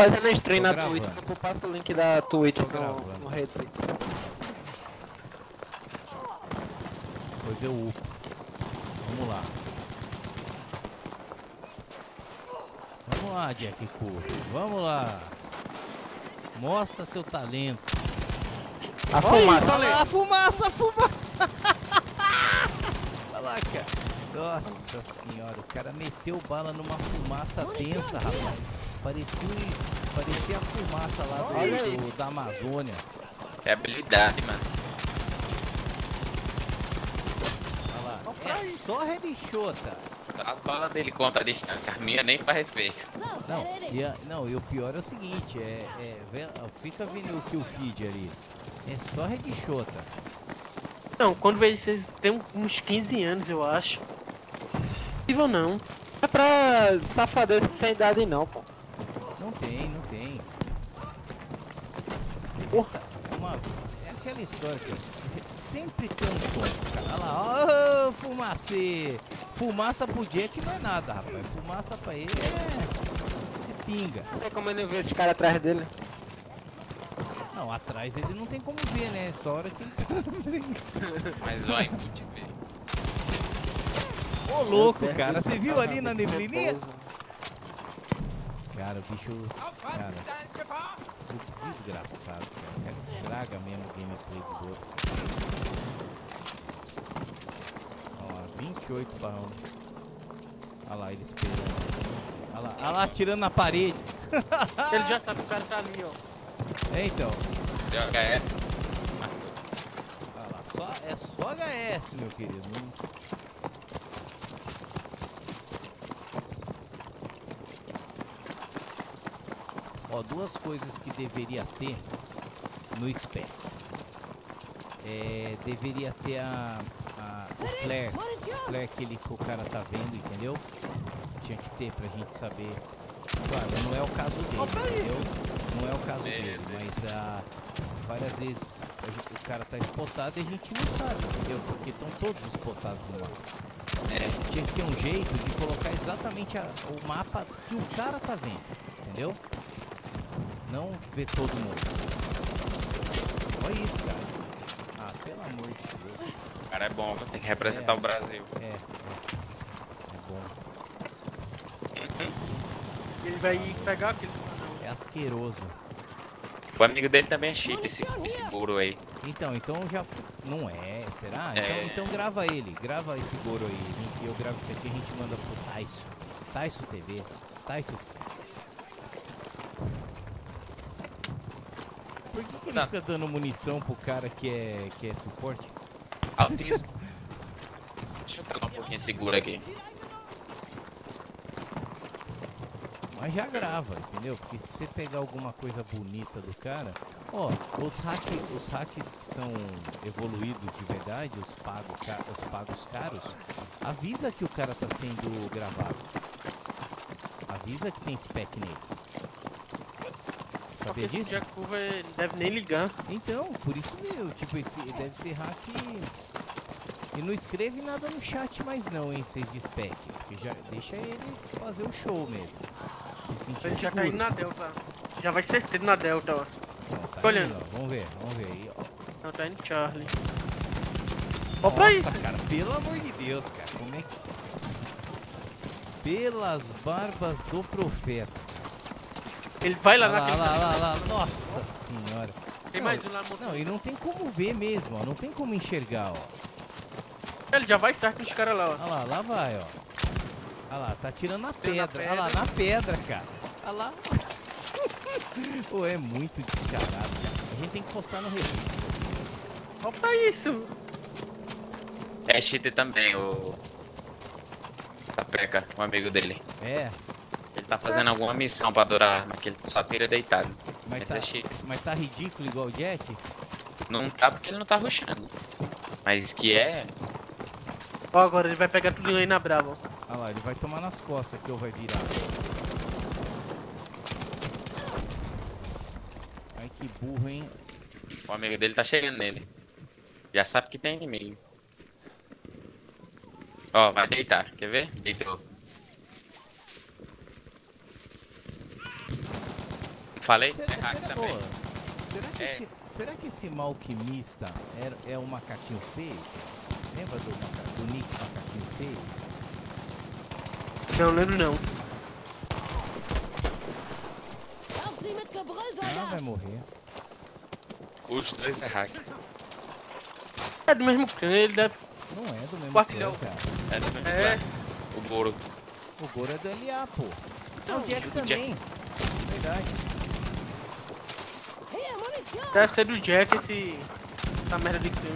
Fazendo stream Tô na gravando. Twitch, eu passo o link da Twitch no, no retweet. Depois eu upo. Vamos lá. Vamos lá, Jack Curry. Vamos lá. Mostra seu talento. A fumaça. Olha lá, a fumaça, a fumaça. Olha lá, cara. Nossa senhora, o cara meteu bala numa fumaça densa, rapaz. Parecia, parecia a fumaça lá do- do- da Amazônia. É habilidade, mano. Olha lá. É só headshot. As balas dele contra a distância. A minha nem faz efeito. Não, e, a- não, e o pior é o seguinte, é, é fica vendo o kill feed ali. É só headshot. Não, quando veio vocês têm uns 15 anos, eu acho. Possível não. Não é pra safadeza que tem idade não, pô. Não tem, não tem. Porra. É aquela história que é se- sempre tem um tom, cara. Olha lá, ô fumacê. Fumaça pro Jack não é nada, rapaz. Fumaça pra ele é, é pinga. Não sei como ele vê esse cara atrás dele. Não, atrás ele não tem como ver, né? Só a hora que ele tá Mas o input, velho. Ô louco, cara. Você viu ali na Muito neblininha? repouso. Cara, o bicho. Cara, desgraçado, cara. O cara estraga mesmo o gameplay dos outros. Ó lá, 28 para um. Olha lá, ele esperando. Olha lá, olha lá, atirando na parede. Ele já sabe que o cara tá ali, ó. É, então. Deu HS. Olha lá, só, é só HS, meu querido. Não- Duas coisas que deveria ter no spec. É, deveria ter a, a- o flare, o flare aquele que o cara tá vendo, entendeu? Tinha que ter pra gente saber. Claro, não é o caso dele, entendeu? Não é o caso dele, mas ah, várias vezes a gente- o cara tá spotado e a gente não sabe, entendeu? Porque estão todos spotados no mapa. É, Tinha que ter um jeito de colocar exatamente a- o mapa que o cara tá vendo, entendeu? Não ver todo mundo. Olha isso, cara. Ah, pelo amor de Deus. o cara é bom, tem que representar É. o Brasil. É, é. É bom. Ele vai pegar aquele. É asqueroso. O amigo dele também é chique, esse, esse Goro aí. Então, então já. Não é, será? É. Então, então grava ele, grava esse Goro aí. Eu gravo isso aqui e a gente manda pro Taiso. Taiso TV. Taiso. Que, que ele Tá. fica dando munição pro cara que é, que é suporte? Autismo. Deixa eu pegar um pouquinho seguro aqui. Mas já grava, entendeu? Porque se você pegar alguma coisa bonita do cara, ó, os, hack, os hacks que são evoluídos de verdade, os pagos, ca- os pagos caros, avisa que o cara tá sendo gravado. Avisa que tem spec nele. Só que esse Curva ele deve nem ligar. Então, por isso mesmo, tipo, esse deve ser hack. E não escreve nada no chat mais não, hein, vocês de spec. Porque já deixa ele fazer o show mesmo. Se sentir Ele já tá na Delta. Já vai certeiro na Delta, ó. Ó, tá olhando. indo, ó. Vamos ver, vamos ver aí, ó. Não, tá indo Charlie. Ó pra aí. Nossa, cara, pelo amor de Deus, cara, como é que... Pelas barbas do profeta. Ele vai lá Olha lá, naquele. olha lá, olha lá, olha lá. Nossa senhora. Tem mais um lá montando. Não, e não tem como ver mesmo, ó. Não tem como enxergar, ó. Ele já vai estar com os caras lá, ó. Olha lá, lá vai, ó. Olha lá, tá tirando na na pedra. Olha lá, na pedra, cara. Olha lá. Pô, é muito descarado, cara. A gente tem que postar no. Ó pra isso. É cheater também, o. Tapeca, um amigo dele. É, Ele tá fazendo alguma missão pra adorar a arma, que ele só tira deitado. mas Esse tá, é mas tá ridículo igual o Jack. Não tá porque ele não tá rushando. Mas que é. Ó, agora ele vai pegar tudo aí na Brava. Olha lá, ele vai tomar nas costas que eu vai virar. Ai, que burro, hein? O amigo dele tá chegando nele. Já sabe que tem inimigo. Ó, vai deitar, quer ver? Deitou. Falei? Será, É hack será- também. ô, será que, É. esse, será que esse malquimista é, é um macaquinho feio? Lembra do, maca- do Nick macaquinho feio? Não lembro não. Ah, vai morrer. Os dois é hack. É do mesmo clã, ele deve. Não é do mesmo Quartilhão. clã, cara. É do mesmo É. clã. O Goro. O Goro é do LA, pô. Não, o Jack o também. Verdade. Deve ser do Jack esse. Essa merda de clã.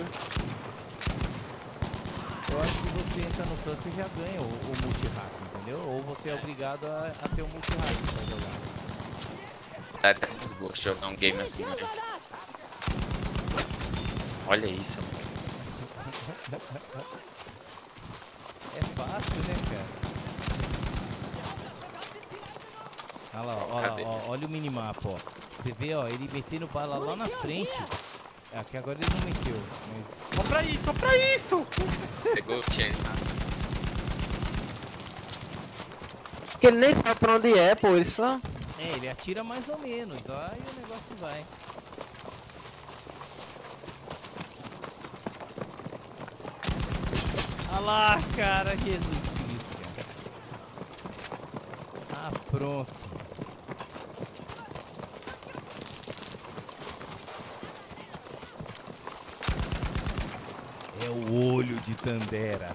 Eu acho que você entra no clã, você já ganha o, o multi-hack, entendeu? Ou você é obrigado a, a ter o multi-hack pra jogar. Dá até desgosto jogar um game assim, né? Olha isso, mano. É fácil, né, cara? Olha lá, olha, ó, olha o minimapa, ó. Você vê, ó, ele metendo bala lá na frente. É, Aqui agora ele não meteu, mas... Só pra isso, só pra isso! Pegou o Chen. Porque ele nem sabe pra onde é, pô. Ele só. É, ele atira mais ou menos, aí o negócio vai. Olha lá, cara, Jesus Cristo, cara. Ah, pronto. É o olho de Tandera.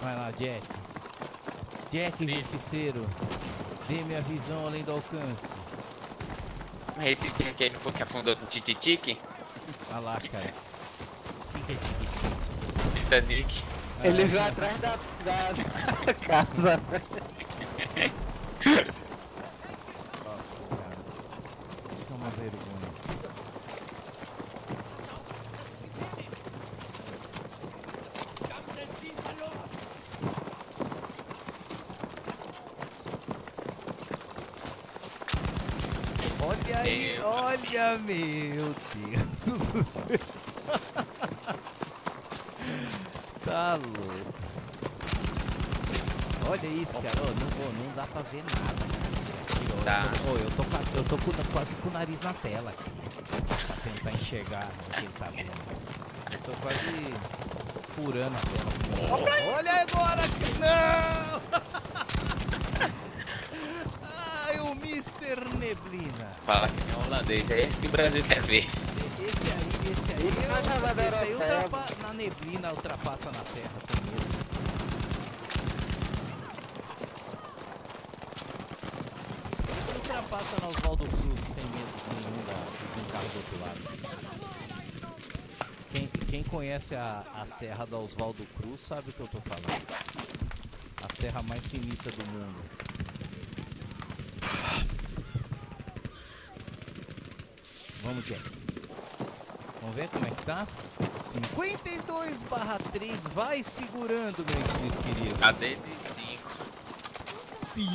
Vai lá, Jack. Jack, justiceiro. Dê-me a visão além do alcance. Mas esse tem aquele foi que afundou no Tititique? Olha lá, cara. O que, que é? Titanic. Ele Ah, veio atrás da, da, da casa. Nossa, cara. Isso é uma vergonha. Olha aí, Meu. olha, meu Deus do céu. Tá louco. Olha isso, cara. Ô, não, ô, não dá pra ver nada. Ó, Tá. Eu tô, ô, eu tô, eu tô com- quase com o nariz na tela aqui. Pra tentar enxergar o que ele tá vendo. Eu tô quase furando a tela. Olha agora que não! Ai, o Mr. Neblina. Fala que é holandês. É esse que o Brasil quer ver. Esse aí, esse aí, Ele vai jogar da esse aí ultrapa, na neblina ultrapassa na serra sem medo. Esse ultrapassa na Oswaldo Cruz sem medo nenhum da, de um carro do outro lado. Quem, quem conhece a, a serra da Oswaldo Cruz sabe o que eu tô falando. A serra mais sinistra do mundo. Vamos, Jack. Vamos ver como é que tá? 52 barra 3, vai segurando, meu inscrito querido. Cadê de 5? 5.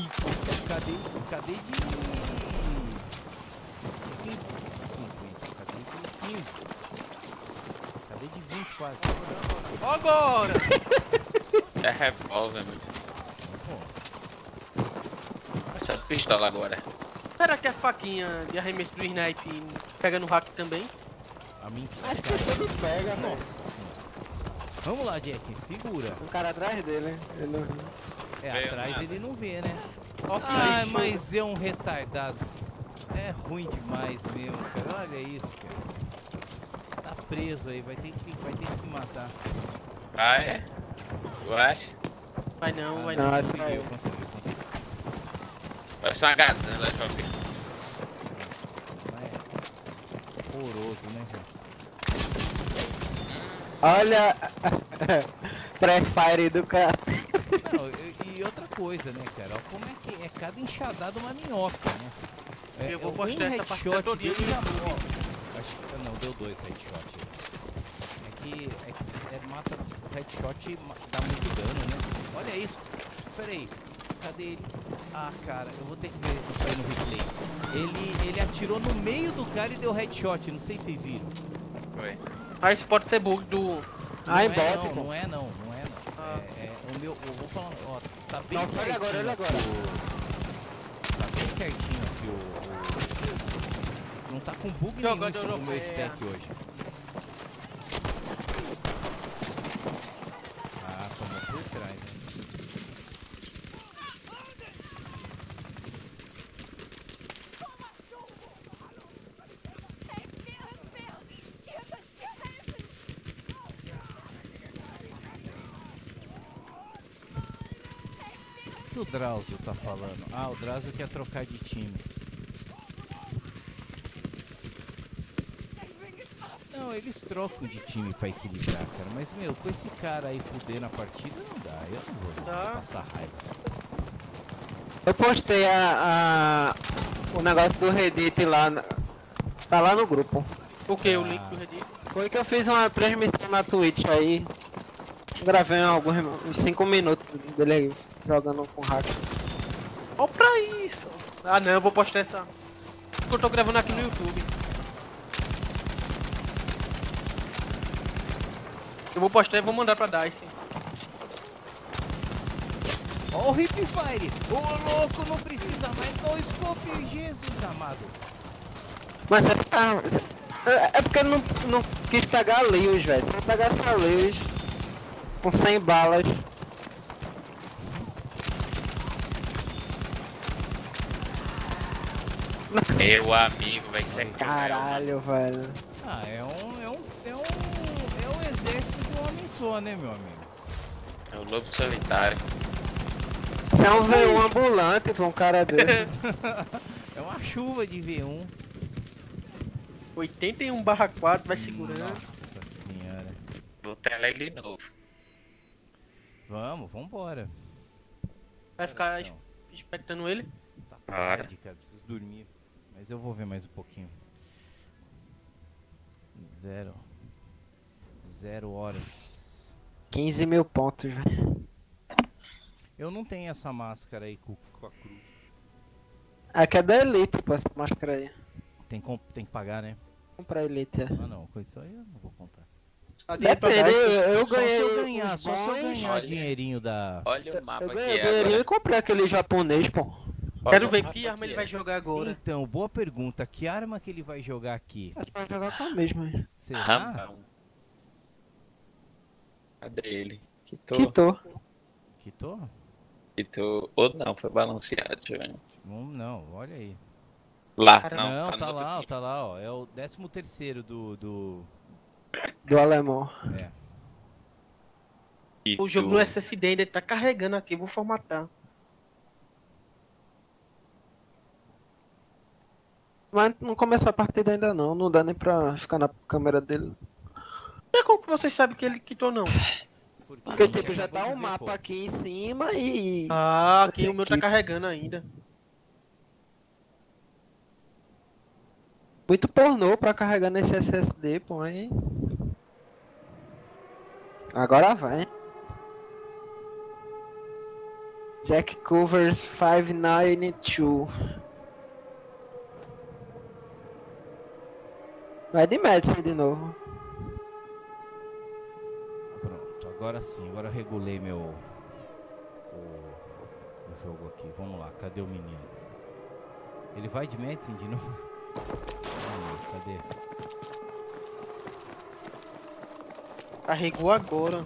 Cadê, cadê de 5? 50. Cadê de 15? Cadê de 20 quase? Agora! É revólver, meu. Essa pistola agora. Será que a faquinha de arremesso do snipe pega no hack também? a minha Acho que ele pega, né? Nossa senhora. Vamos lá, Jack, segura. Um cara atrás dele, né? Ele não... É, Veio atrás nada. ele não vê, né? Ai, lixo. mas é um retardado. É ruim demais mesmo, cara. Olha isso, cara. Tá preso aí, vai ter que, vai ter que se matar. Ah, é? Eu acho. Vai não, vai Ah, não. não. aí. conseguiu, conseguiu. Parece uma gazela, shopping. É horroroso, né, cara? Olha... Pré-fire do cara. Não, e, e outra coisa, né, cara? Ó, Como é que é cada enxadada uma minhoca, né? É, Eu vou um postar essa headshot todinha dele já acho que não, deu dois headshot. É que, é que se- é, mata o headshot dá muito dano, né? Olha isso. Pera aí. Cadê ele? Ah, cara, eu vou ter que ver isso aí no replay. Ele, ele atirou no meio do cara e deu headshot. Não sei se vocês viram. Foi. Ah, isso pode ser bug do. Ah, não, é, bot, não, não é não, não é não. Ah. É, é, o meu, eu vou falar, ó, tá bem Nossa, olha certinho. agora, olha agora. aqui o- Tá bem certinho aqui o... o- Não tá com bug nenhum Jogador esse- o meu spec hoje. Ah, tomou por trás, né? O que o Drauzio tá falando? Ah, o Drauzio quer trocar de time. Não, eles trocam de time pra equilibrar, cara. Mas, meu, com esse cara aí fudendo a partida, não dá. Eu não vou Dá. passar raiva assim. Eu postei a, a- o negócio do Reddit lá. na- Tá lá no grupo. O que? O Ah. link do Reddit? Foi que eu fiz uma transmissão na Twitch aí. Gravei alguns uns 5 minutos dele aí jogando com hack. Ó pra isso. Ah não, eu vou postar essa. Eu tô gravando aqui no YouTube. Eu vou postar e vou mandar pra Dice. Ó o Hip Fire! Ô louco, não precisa mais do scope, Jesus amado. Mas é, ah, é- é porque ele não, não quis pegar a Lewis, velho. Se eu pegasse a Lewis com 100 balas. Meu amigo, vai ser Caralho, velho. Ah, é um. É um. É um. É um exército de um homem só, né, meu amigo? É o lobo solitário. Você é um V1 ambulante pra um cara desse. É uma chuva de V1. 81 barra 4, vai segurando. Nossa senhora. Vou telar ele de novo. Vamos, vambora. Vai ficar expectando ele. Tá Bora. tarde, cara. Preciso dormir. Mas eu vou ver mais um pouquinho. Zero. Zero horas. 15 mil pontos, velho. Eu não tenho essa máscara aí com, com a cruz. Aqui é da Elite, pô, essa máscara aí. Tem, tem que pagar, né? Comprar Elite, é. Ah não, com isso aí eu não vou comprar. Dinheiro Depende, eu, eu só ganhei. se eu ganhar, só se eu ganhar Olha. dinheirinho da. Olha o mapa Eu ganhei dinheirinho e agora. comprei aquele japonês, pô. Olha Quero ver que arma aqui, ele vai é. jogar agora. Então, boa pergunta. Que arma que ele vai jogar aqui? Acho que vai jogar com a mesma. Será? Rambão. Cadê ele? Quitou. Quitou. Quitou? Quitou. Ou não, foi balanceado. Não, não, olha aí. Lá, Cara, não, Não, tá, tá, lá, time. tá lá, ó. É o 13 terceiro do, do... Do alemão. É. O jogo no SSD ainda tá carregando aqui, vou formatar. Mas não começou a partida ainda não, não dá nem pra ficar na câmera dele. E como que vocês sabem que ele quitou não? Porque gente tipo, já tá ver, mapa pô. aqui em cima e. Ah, aqui Essa o meu tá equipe. carregando ainda. Muito pornô pra carregar nesse SSD, aí. Agora vai. Jack Covers 592. Vai de Madison de novo. Pronto, agora sim, agora regulei meu... O, o jogo aqui. Vamos lá, cadê o menino? Ele vai de medicine de novo? Cadê? Carregou agora.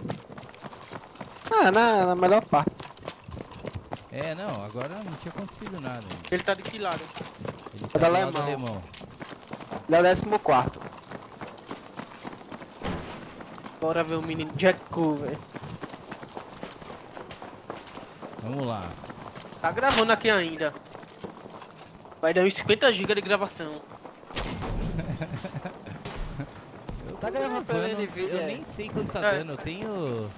Ah, na, na melhor parte. É, não, agora não tinha acontecido nada. ainda. Ele tá de que lado? Ele É tá do do alemão. alemão. Ele é o 14. Bora ver o menino Jack Cover. Vamos lá. Tá gravando aqui ainda. Vai dar uns 50 GB de gravação. Eu Tá gravando NVIDIA, Eu é? nem sei quanto tá É. dando, eu tenho...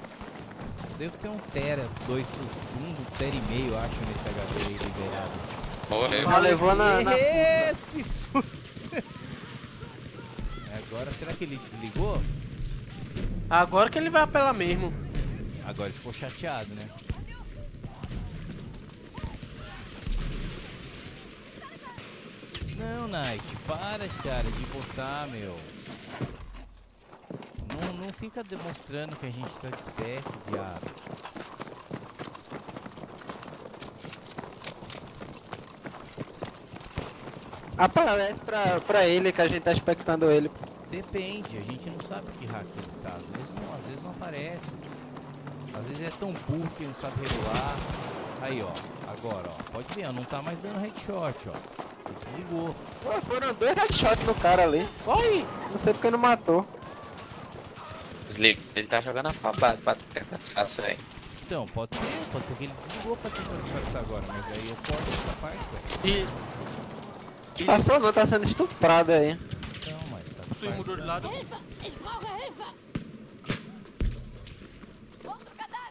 Devo ter um tera, dois, um tera e meio, acho, nesse HD aí liberado. Morreu. Já levou na. na... Esse fu- Agora, será que ele desligou? Agora que ele vai apelar mesmo. Agora ele ficou chateado, né? Não, Night, para, cara, de botar, meu não fica demonstrando que a gente tá desperto, viado. Aparece é pra, pra ele que a gente tá expectando ele. Depende, a gente não sabe que hack ele tá. Às vezes não, às vezes não aparece. Às vezes é tão burro que não sabe regular. Aí, ó. Agora, ó. Pode ver, ó, não tá mais dando headshot, ó. Ele desligou. Pô, foram dois headshots no cara ali. Oi! Não sei porque não matou. Desliga. Ele tá jogando afobado pra tentar disfarçar aí. Então, pode ser, pode ser que ele desligou pra tentar disfarçar agora, mas aí eu corto essa parte, velho. E Passou não, tá sendo estuprado aí. Então, mas tá tu mudou de disfarçando. lado.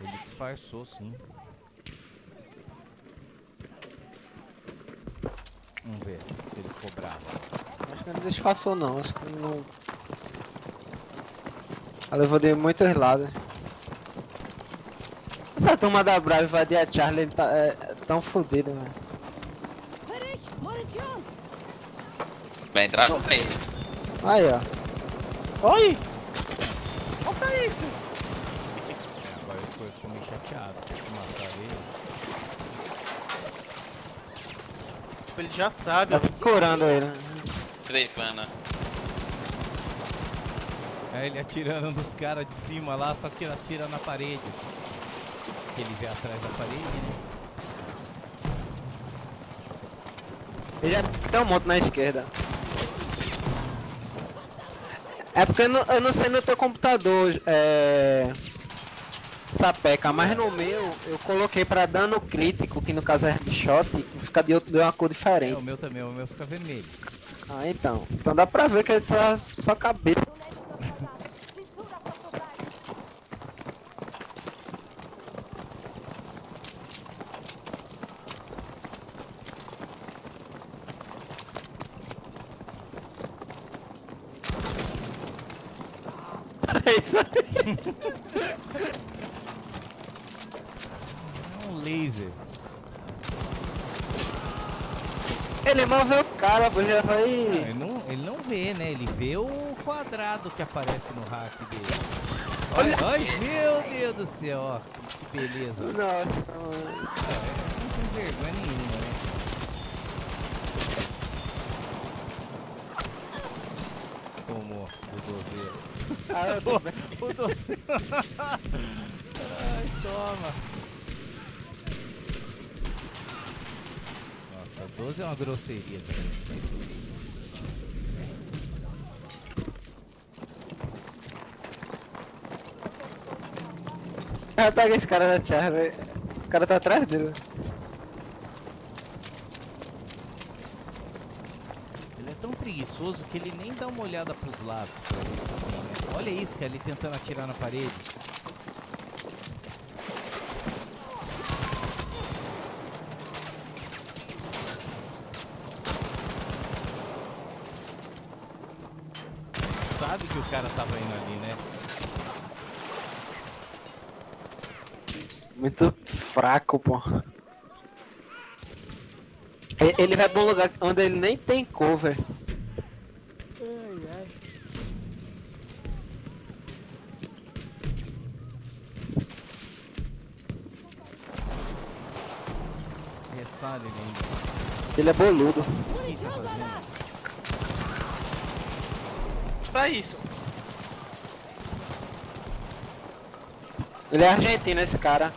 Ele disfarçou, sim. Vamos ver se ele ficou bravo. Acho que não disfarçou não, acho que não. Ela levou de muitos lados. Essa turma da Brava invadir a Charlie, ele tá é, tão fodido, velho. Vai entrar no meio. Aí, ó. Oi! Olha pra isso! É, agora ele ficou, ficou meio chateado. Tem que matar ele. Ele já sabe. Tá curando ele. Treifana. É ele atirando nos caras de cima lá, só que ele atira na parede. Ele vê atrás da parede, né? Ele já tem um monte na esquerda. É porque eu não, eu não sei no teu computador, é... Sapeca, mas no meu eu coloquei pra dano crítico, que no caso é headshot, e fica de, outro, de uma cor É, diferente. o meu também, o meu fica vermelho. Ah, então. Então dá pra ver que ele tá só cabeça. Isso aí. É um laser. Ele mal vê o cara, já vai. Ele não, ele não vê, né? Ele vê o quadrado que aparece no hack dele. Olha, olha, meu Deus do céu, ó. Que beleza. Nossa, mano. Não tem vergonha nenhuma, né? Tomou do dozeiro. Ah, eu tô bem. O dozeiro. Ai, toma. Nossa, 12 é uma grosseria também. Ah, pega esse cara da Charlie. O cara tá atrás dele. Ele é tão preguiçoso que ele nem dá uma olhada pros lados pra ver se tem, né? Olha isso, cara, ele tentando atirar na parede. Sabe que o cara tava indo ali, né? Muito fraco, pô. Ele vai pra um lugar onde ele nem tem cover. Ressale ele ainda. Ele é boludo. Pra isso. Ele é argentino, esse cara.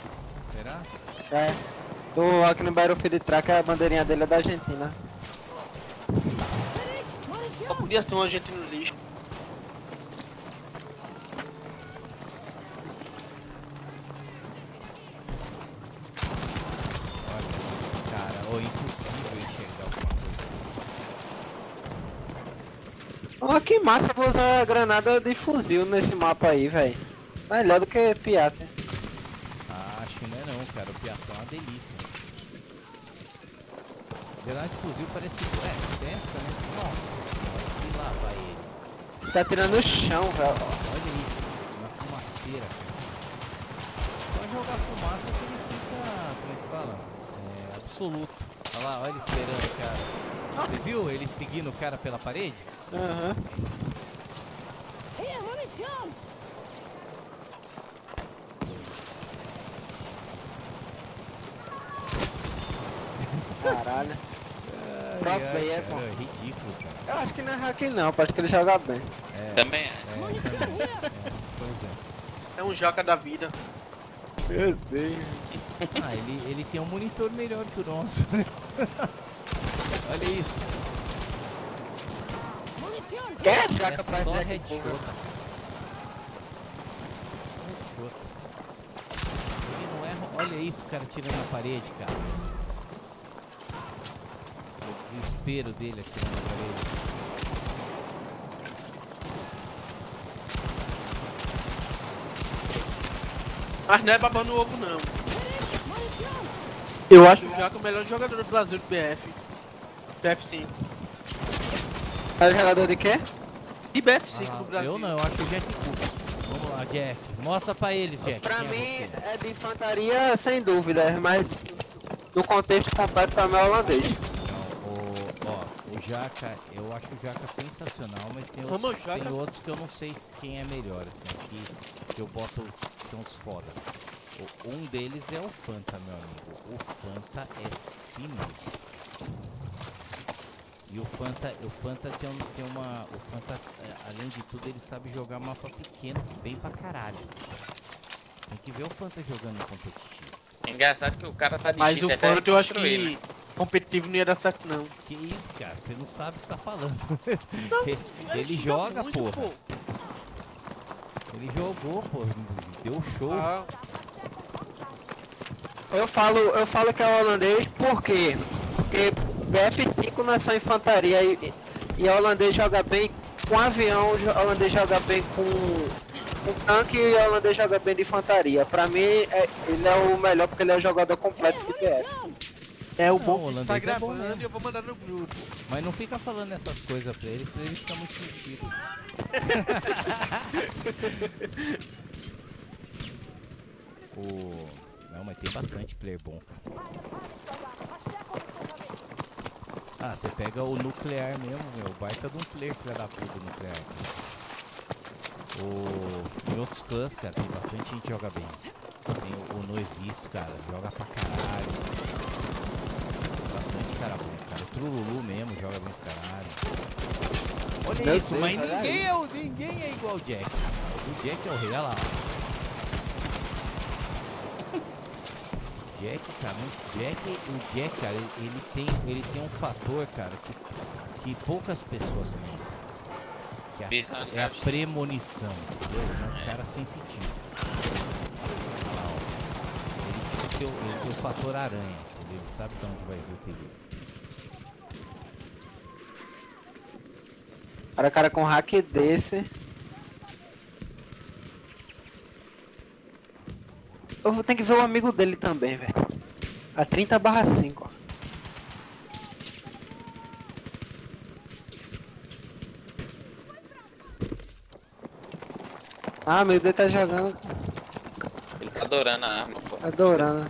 Será? É. Do aqui no Battlefield Track, a bandeirinha dele é da Argentina. Só podia ser um agente no lixo. Olha isso, cara. Ou impossível enxergar alguma coisa. Ó, que massa eu vou usar granada de fuzil nesse mapa aí, velho. Melhor do que piata. Ah, acho que não é não, cara. O piatão é uma delícia. Granada de fuzil parece... É, testa, né? Nossa senhora. E lá vai ele. Tá tirando no chão, velho. Olha isso. Uma fumaceira. Só jogar fumaça que ele fica... Como é que se fala? É, absoluto. Olha lá, olha ele esperando, cara. Você viu ele seguindo o cara pela parede? Aham. Hier, Munition! Caralho. Ai, pro ai, player, cara, pô. é ridículo, cara. Eu acho que não é hack não, acho que ele joga bem. É, Também é. é, é, pois é. É um joca da vida. Meu Deus. Ah, ele, ele tem um monitor melhor que o nosso. Olha isso. Quer É jaca pra só headshot. Headshot. Ele não erra. Olha isso, o cara tirando na parede, cara. O desespero dele atirando na parede. Mas não é babando ovo, não. Eu acho o Jaca o melhor jogador do Brasil do BF. BF5. É jogador de quê? E BF5 Ah, do Brasil. eu não, eu acho o Jack Cooper. Vamos lá, Jack. Mostra pra eles, Jack. Pra quem mim é é de infantaria sem dúvida, mas no contexto completo pra mim é holandês. Jaca, eu acho o Jaca sensacional, mas tem outros, tem outros que eu não sei se- quem é melhor, assim, que, que eu boto que são os foda. O- um deles é o Fanta, meu amigo. O Fanta é sinistro. E o Fanta, o Fanta tem, um- tem uma. O Fanta, é, além de tudo, ele sabe jogar mapa pequeno, bem pra caralho. Tem que ver o Fanta jogando no competitivo. Engraçado que o cara tá de Mas o até Fanta eu acho que né? competitivo não ia dar certo, não. Que isso, cara? Você não sabe o que você tá falando. ele Ele joga, muito, porra. pô. Ele jogou, pô. Deu show. Ah, Eu falo, eu falo que é holandês por quê? Porque BF5 não é só infantaria e, e holandês joga bem com avião, holandês joga bem com, com tanque e holandês joga bem de infantaria. Pra mim, é- ele é o melhor porque ele é o jogador completo de BF. Munition. é o Não, bom o que tá holandês é bom gravando mesmo. e eu vou mandar no grupo. Mas não fica falando essas coisas pra ele, senão ele fica muito sentido. o... Não, mas tem bastante player bom, cara. Ah, você pega o nuclear mesmo, meu. O baita de um player, filha da puta, nuclear. O... Em outros clãs, cara, tem bastante gente que joga bem. Tem o, o No Existo, cara, joga pra caralho. Bastante cara bom, cara. O Trululu mesmo joga bem pra caralho. Olha Meu isso, mas ninguém é, o- ninguém é igual o Jack. O Jack é o rei, olha lá. Jack, cara, o Jack, o Jack, cara, ele, ele tem, ele tem um fator, cara, que, que poucas pessoas têm. Que é é a premonição, entendeu? É um cara sensitivo. Olha lá, ó. Ele, tipo, tem, o- ele tem o fator aranha, entendeu? Ele sabe de onde vai vir o perigo. Para cara com hack desse. Eu vou ter que ver o amigo dele também, velho. A 30 barra 5, ó. Ah, meu Deus tá jogando, Ele tá adorando a arma, pô. adorando.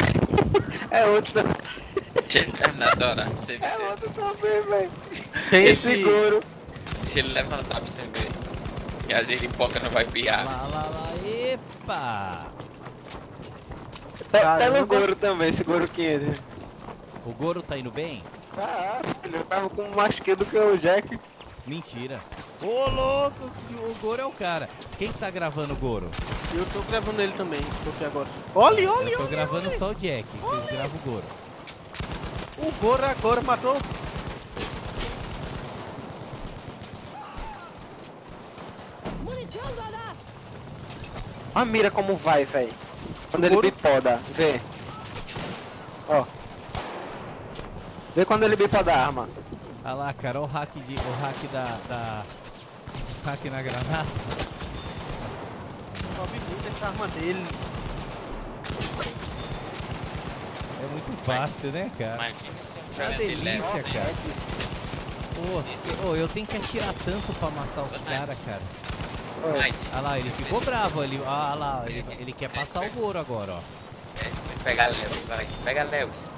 é outro, também. Deixa ele terminar de adorar, pra você ver. é outro também, velho. Sem esse... seguro. Deixa ele levantar pra você ver. E a giripoca não vai piar. Lá, lá, lá, epa! Tá, tá no Goro também, seguro 500. O Goro tá indo bem? Ah, filho, eu tava com mais que do que o Jack. Mentira. Ô, louco, o Goro é o cara. Quem que tá gravando o Goro? Eu tô gravando ele também, aqui agora. Olha, olha, Eu tô olha. gravando só o Jack, vocês gravam o Goro. O Goro agora matou. A mira como vai, velho. Quando ele bipoda, vê. Ó. Vê quando ele bipoda a arma. Olha lá, cara, olha o hack, de, o hack da, da... Hack na granada. Sobe muito essa arma dele. É muito fácil, né, cara? Imagina se um É delícia, né? cara. Pô, ô, eu tenho que atirar tanto pra matar os caras, cara. Olha lá, ele ficou bravo ali. Ah lá, ele, ele quer passar o Goro agora, ó. é, pega Lewis, vai. Pega Lewis.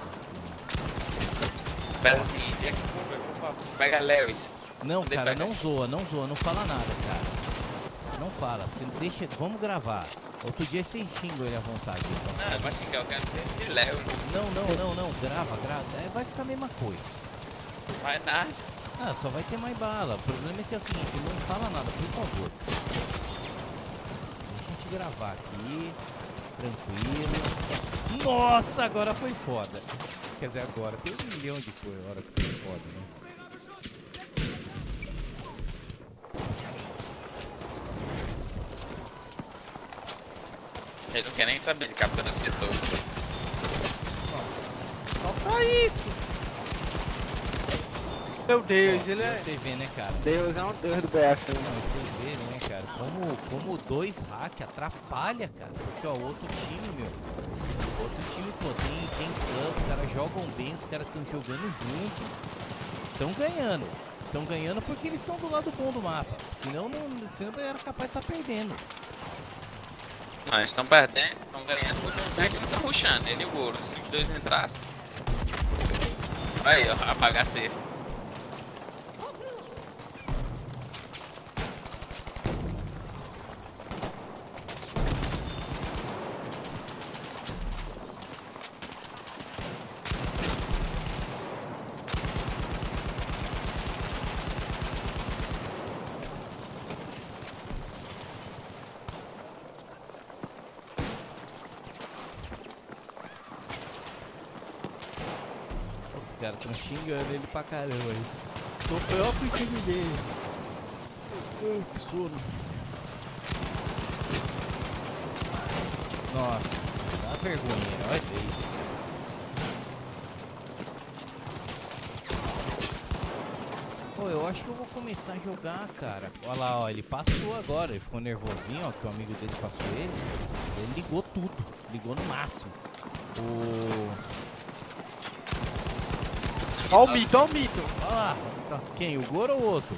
Pega Lewis. Não, cara, não zoa, não zoa, não fala nada, cara. Não fala, você deixa, vamos gravar. Outro dia vocês xingam ele à vontade. então. Não, vai xingar o cara de Léo. Não, não, não, não. Grava, grava. É, vai ficar a mesma coisa. Vai nada. Ah, só vai ter mais bala. O problema é que é o seguinte, não fala nada, por favor. Deixa a gente gravar aqui. Tranquilo. Nossa, agora foi foda. Quer dizer, agora tem um milhão de coisas. Hora que foi foda, né? Ele não quer nem saber de captura esse setor. Só pra isso. Meu Deus, ele é. Você vê, né, cara? Deus é um Deus do BF. né? Não, vocês verem, né, cara? Como, como dois hack atrapalha, cara. Porque, ó, o outro time, meu. o Outro time, pô, tem, tem clã, os caras jogam bem, os caras estão jogando junto. Estão ganhando. Estão ganhando porque eles estão do lado bom do mapa. Senão, não, senão era capaz de estar perdendo. Não, eles estão perdendo, estão ganhando porque o Beck não tá puxando, ele e o Goro. Se os dois entrassem. Aí, ó, a bagaceira. Os caras estão xingando ele pra caramba aí. Tô próprio time dele. Ai, que sono. Nossa, dá vergonha, olha isso. Pô, eu acho que eu vou começar a jogar, cara. Olha lá, ó, ele passou agora, ele ficou nervosinho, ó, que o amigo dele passou ele. Ele ligou tudo, ligou no máximo. O... Ó o mito, ó o mito. Olha lá, tá- quem? O Goro ou o outro?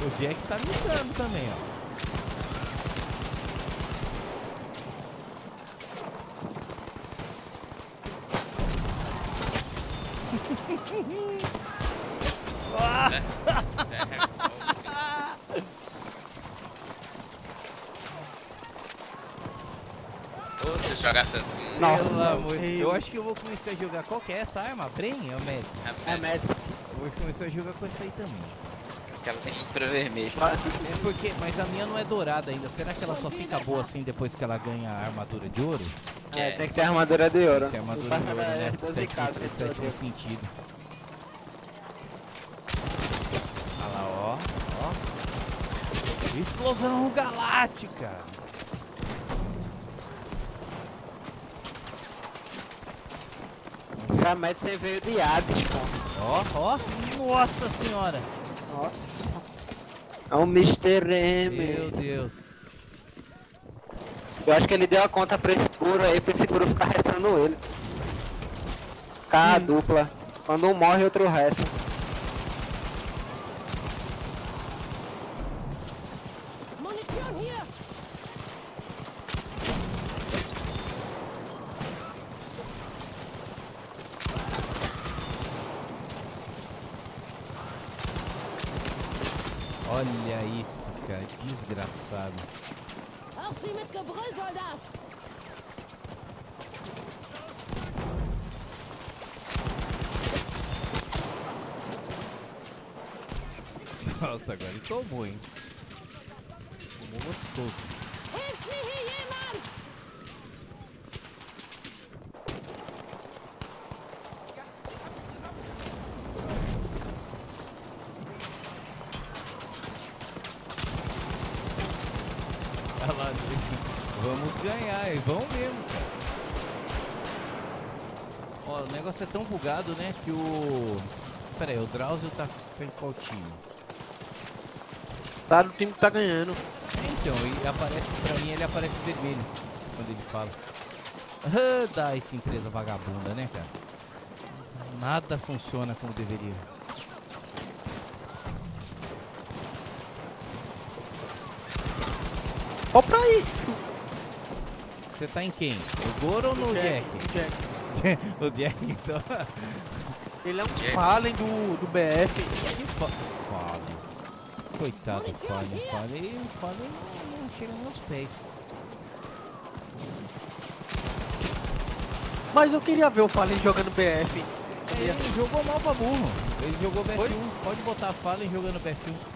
O Jack tá mitando também, ó. Eu jogasse assim. Nossa, pelo amor-. Eu acho que eu vou começar a jogar. Qual que é essa arma? Brain ou Mads? É médico. Eu vou começar a jogar com essa aí também. que ela tem infravermelho. É porque, mas a minha não é dourada ainda. Será que ela só fica boa assim depois que ela ganha a armadura de ouro? É, tem que ter armadura de ouro. Tem armadura Passa de ouro, né? Sétimo, que sétimo sentido. Olha lá, ó. ó. Explosão galáctica! Essa Madison veio de Hades, pô. Ó, ó. Nossa senhora! Nossa. É um Mr. M. Meu Deus. Eu acho que ele deu a conta pra esse guru aí, pra esse guru ficar restando ele. Ficar a dupla. Quando um morre, outro resta. Munition hier! Olha isso, cara. Desgraçado. Nossa, agora ele tomou, hein? Tomou gostoso. Hilft mir hier jemand! Olha lá, vamos ganhar, e vão mesmo, cara. Ó, o negócio é tão bugado, né, que o... Pera aí, o Drauzio tá em qual time? Tá no time que tá ganhando. Então, e aparece, pra mim ele aparece vermelho quando ele fala. Ah, dá essa empresa vagabunda, né, cara? Nada funciona como deveria. Ó pra isso. Você tá em quem? No Goro ou no Jack? Jack. O Jack, então. Ele é um Jack. Fallen do, do BF. Fallen. Coitado do Fallen. Fallen, Fallen não, não chega nos pés. Mas eu queria ver o Fallen jogando BF. Ele jogou mal pra burro. Ele jogou BF1. Pode botar Fallen jogando BF1.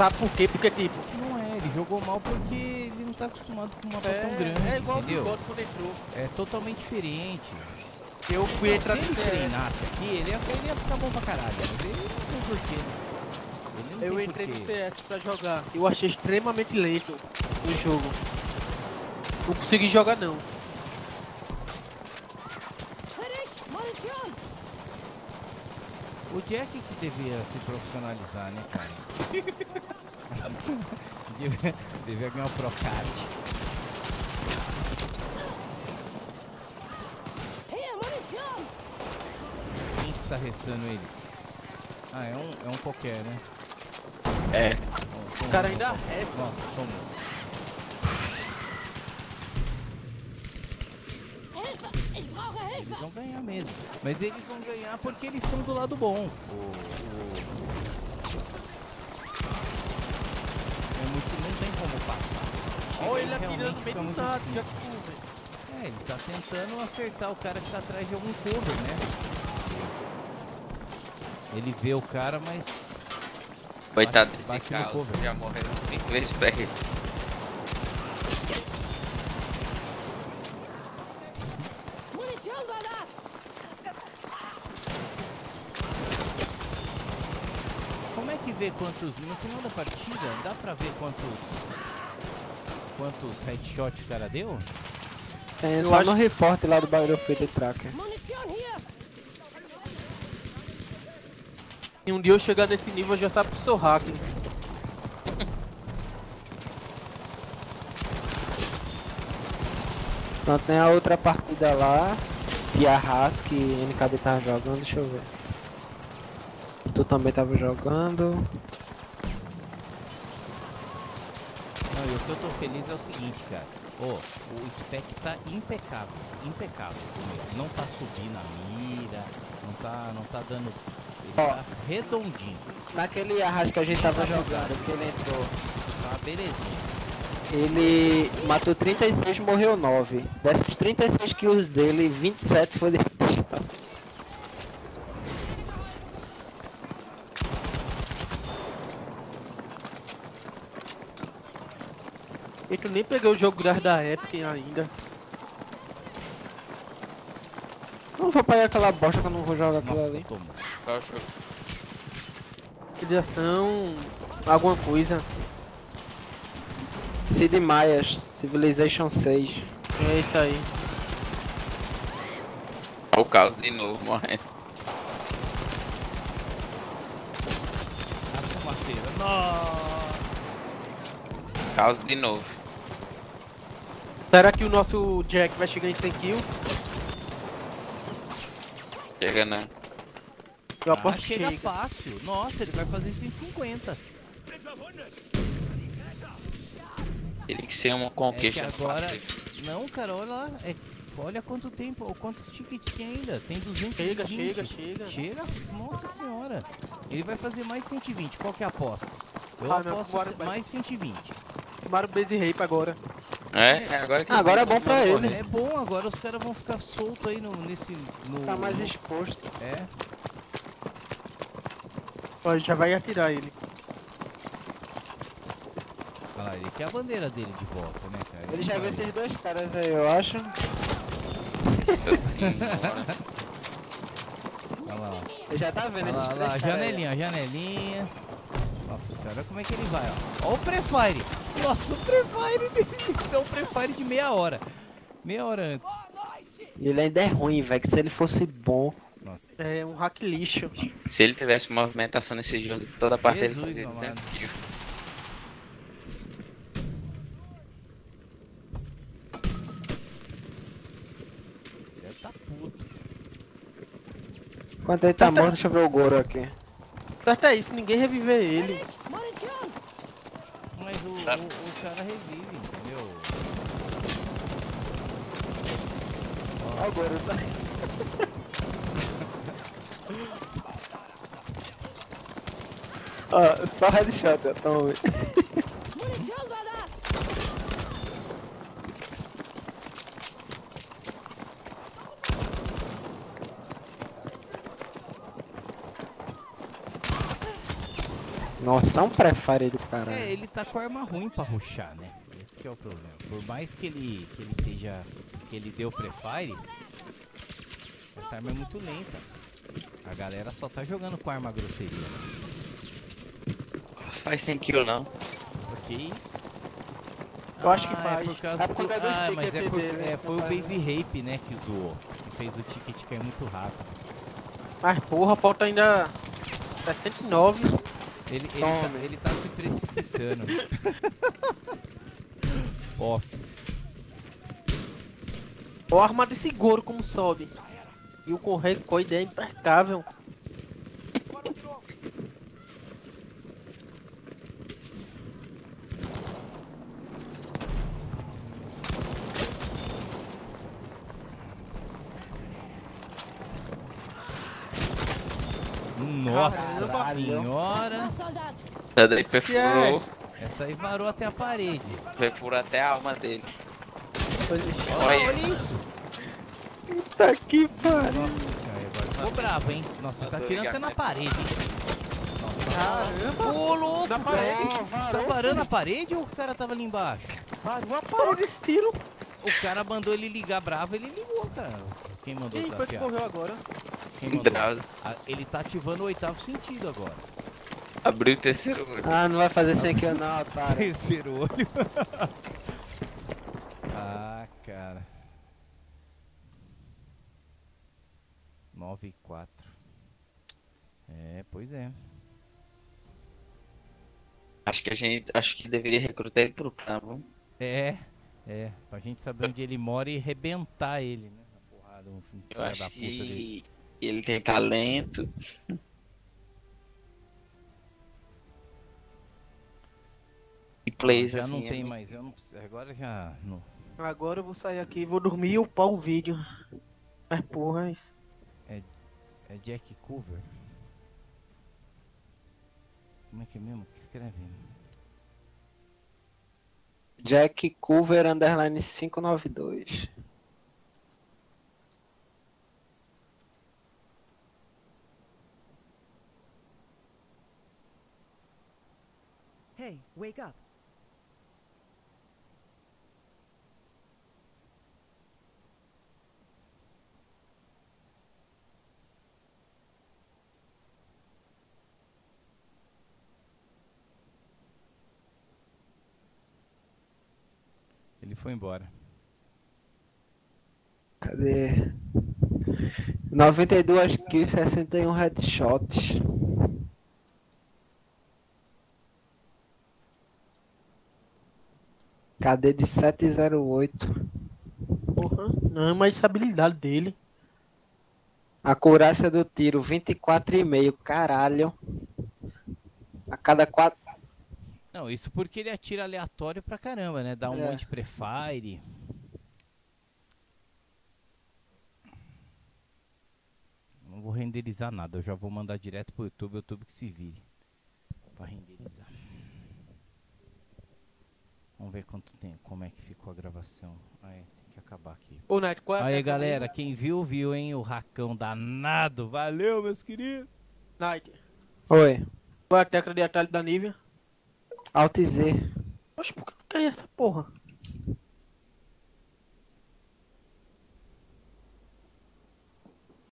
Sabe por quê? Porque, tipo, Não é, ele jogou mal porque ele não tá acostumado com uma mapa tão grande, é igual o entendeu? Bigode quando entrou. É totalmente diferente. Eu fui Não, entrar se ele no CS. treinasse aqui, ele ia, ele ia ficar bom pra caralho. Mas ele não tem porquê. Ele não Eu tem entrei no. CS pra jogar. Eu achei extremamente lento o jogo. Não consegui jogar não. O Jack que devia se profissionalizar, né, cara? devia, devia ganhar o Procard. Quem que tá restando ele? Ah, é um, é um qualquer, né? É. O cara ainda resta. Nossa, toma. Ganhar mesmo. Mas eles vão ganhar porque eles estão do lado bom. É muito, não tem como passar. Olha ele atirando no meio do nada. Já. É, ele tá tentando acertar o cara que tá atrás de algum cover, né? Ele vê o cara, mas Coitado Bate- desse cover. Já morreram cinco vezes pra ele. Munition, Soldat! como é que vê quantos. No final da partida, dá pra ver quantos. Quantos headshot o cara deu? Tem Eu só acho- no report lá do Battlefield Tracker. E um dia eu chegar nesse nível, eu já sabe que sou hacker. Então tem a outra partida lá, que a Haas que NKD tava jogando, deixa eu ver. Tu também tava jogando. Não, e o que eu tô feliz é o seguinte, cara. Ô, o spec tá impecável, impecável. Não tá subindo a mira, não tá, não tá dano. Ele Ó. tá redondinho, Naquele Arras que a gente tava jogando, que ele entrou, tá belezinha. ele matou 36 morreu 9. Dessas 36 kills dele, 27 foi de headshot. E tu nem peguei o jogo grátis da Epic ainda. Não vou pegar aquela bosta que eu não vou jogar aquilo Nossa, ali. tomou. Qual o jogo? Civilização. alguma coisa. Sid Meier's, Civilization 6. É isso aí. Olha o caos de novo morrendo. Nossa! Caos de novo. Será que o nosso Jack vai chegar em 100 kills? Chega né? Eu Ah, aposto que chega chega. fácil. Nossa, ele vai fazer 150. Teria que ser uma É que conquista agora. fácil. Não, cara, olha lá. é- Olha quanto tempo, quantos tickets tem ainda. Tem 220. Chega, chega, chega. Chega? Nossa senhora. Ele vai fazer mais 120. Qual que é a aposta? Eu Ah, não, aposto vai. mais 120. Tomaram o base rape agora. É, é agora que. Agora é bom pra ele. É bom, agora os caras vão ficar soltos aí no, nesse. No, Tá mais exposto. É. Ó, já vai atirar ele. Olha lá, ele quer a bandeira dele de volta, né, cara? Ele já vai- viu esses dois caras aí, eu acho. Assim, Olha lá, ó. Ele já tá vendo Olha lá, esses olha três lá, caras aí. janelinha, janelinha. Nossa senhora, olha como é que ele vai, ó. Olha o prefire. Nossa, o prefire dele deu um prefire de meia hora. Meia hora antes. E ele ainda é ruim, velho, que se ele fosse bom... Nossa. É um hack lixo. se ele tivesse movimentação nesse jogo, toda a parte dele Jesus fazia amado. 200 kills. Ele tá puto. Enquanto ele tá morto, deixa eu ver o Goro aqui. Certo é isso, ninguém reviver ele. Mas o, o, Sabe? o cara revive, entendeu? Ó o Goro, tá... Ó, só headshot, toma. Nossa, é um prefire do caralho. É, ele tá com arma ruim pra ruxar, né? Esse que é o problema. Por mais que ele, que ele esteja. que ele deu prefire, essa arma é muito lenta. A galera só tá jogando com arma grosseria. Faz 100 kills não. Por que isso? Eu acho que Ah, faz. É por causa É do ah, stick mas é, por- né? é, foi o base rape, né, que zoou. Que fez o ticket cair muito rápido. Mas porra, falta ainda 69. Ele, ele, tá, ele tá se precipitando. Off. Ó a arma de seguro como sobe. E o correio com a ideia impecável. Nossa Caramba. senhora. Essa daí perfurou, Essa aí varou até a parede. perfurou até a alma dele. Olha, Olha. olha isso. Puta que pariu. Nossa senhora, agora ficou bravo, hein? Nossa, tá tirando até na parede, hein? Nossa. Caramba! Ô, louco! Na parede. Tá varando a parede ou o cara tava ali embaixo? Varou a parede esse tiro. O cara mandou ele ligar bravo, ele ligou, cara. Quem mandou Quem que desafiar? correu agora? Quem mandou? Drauzio. Ah, Ele tá ativando o oitavo sentido agora. Abriu o terceiro olho. Ah, não vai fazer 100 kills não, otário. Terceiro olho. ah, cara. 9 e 4. É, pois é. Acho que a gente. Acho que deveria recrutar ele pro campo. É, é. Pra gente saber onde ele mora e rebentar ele, né? Na porrada, um Eu da acho puta dele. que ele tem talento. Plays já assim. não é tem muito- mais, eu não preciso. Agora já. Não. Agora eu vou sair aqui, vou dormir e upar o vídeo. Mas porra, isso. É Jack Cover? Como é que é mesmo? que escreve? Jack Cover underline 592. Hey, wake up. Ele foi embora. Cadê? 92 kills, 61 headshots. Cadê de 708? Porra, não, mas essa habilidade dele. Acurácia do tiro 24,5. Caralho. A cada 4. Não, isso porque ele atira aleatório pra caramba, né? Dá um É. monte de prefire. Não vou renderizar nada, eu já vou mandar direto pro YouTube, o YouTube que se vire. Pra renderizar. Vamos ver quanto tempo, como é que ficou a gravação. É, tem que acabar aqui. Ô, Nath, qual é a Aí galera, quem viu, viu, hein? O racão danado. Valeu, meus queridos. Nath, Oi. qual é a tecla de atalho da Nivea? Alt Z. Oxe, por que tu quer essa porra?